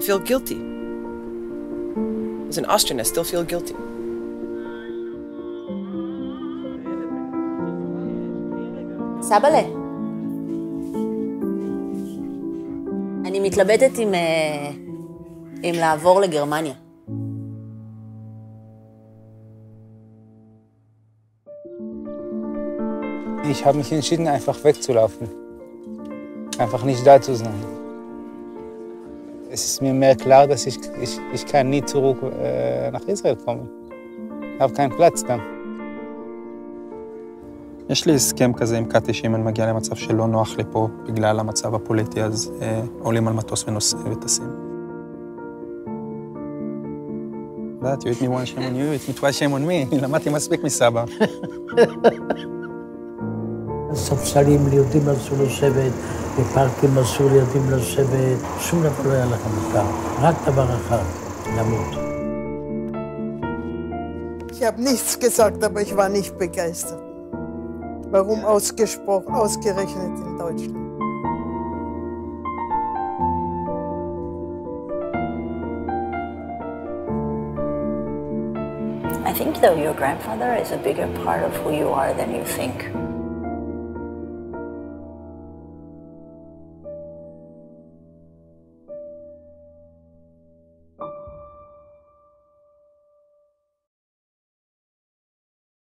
feel guilty. As an Austrian, I still feel guilty. סבאלה. אני מתלבטת אם, אה, אם לעבור לגרמניה. Ich habe mich entschieden, einfach wegzulaufen. Einfach nicht da zu sein. Es ist mir mehr klar, dass ich, ich, ich kann nie zurück äh, nach Israel kommen. Ich habe keinen Platz dann. יש לי הסכם כזה עם קטי שאם אני מגיע למצב שלא נוח לי פה בגלל המצב הפוליטי, אז אה, עולים על מטוס ונוסעים וטסים. יודעת, you eat me one shame on you, eat me twice shame on me, למדתי מספיק מסבא. ספסלים ליהודים אסור לשבת, בפארקים אסור ליהודים לשבת, שום דבר לא היה לך מותר, רק דבר אחד, למות. Ich habe nichts gesagt, aber ich war nicht begeistert. Warum ausgesprochen, ausgerechnet in Deutschland? I think though your grandfather is a bigger part of who you are than you think.